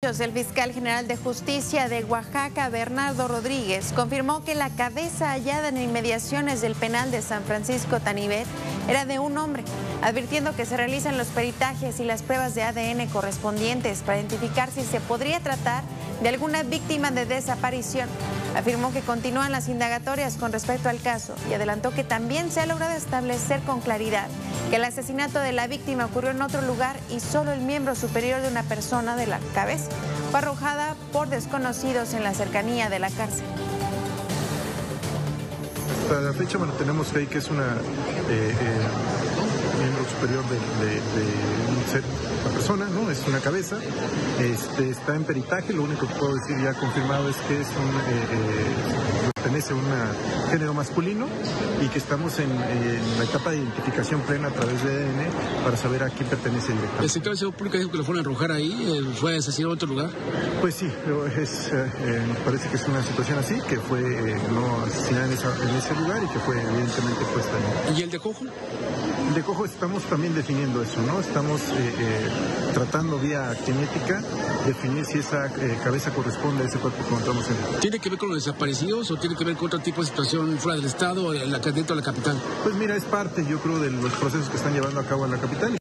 El fiscal general de justicia de Oaxaca, Bernardo Rodríguez, confirmó que la cabeza hallada en inmediaciones del penal de San Francisco Tanibet era de un hombre, advirtiendo que se realizan los peritajes y las pruebas de ADN correspondientes para identificar si se podría tratar de alguna víctima de desaparición. Afirmó que continúan las indagatorias con respecto al caso y adelantó que también se ha logrado establecer con claridad que el asesinato de la víctima ocurrió en otro lugar y solo el miembro superior de una persona de la cabeza fue arrojada por desconocidos en la cercanía de la cárcel. Hasta la fecha, bueno, tenemos fe que es una eh, eh, miembro superior de, un ser, una persona, ¿no? Es una cabeza. Este, está en peritaje, lo único que puedo decir ya confirmado es que es un eh, pertenece a un género masculino y que estamos en, en, la etapa de identificación plena a través de ADN para saber a quién pertenece directamente. ¿El sector de salud pública dijo que lo fueron a arrojar ahí? ¿Fue asesinado en otro lugar? Pues sí, es, eh, nos parece que es una situación así, que fue eh, no asesinada en, esa, en, ese lugar y que fue evidentemente puesta en... ¿Y el de Cojo? El de Cojo estamos también definiendo eso, ¿no? Estamos eh, tratando vía genética definir si esa cabeza corresponde a ese cuerpo que encontramos en... ¿Tiene que ver con los desaparecidos o tiene que ver con otro tipo de situación fuera del Estado dentro de la capital? Pues mira, es parte, yo creo, de los procesos que están llevando a cabo en la capital.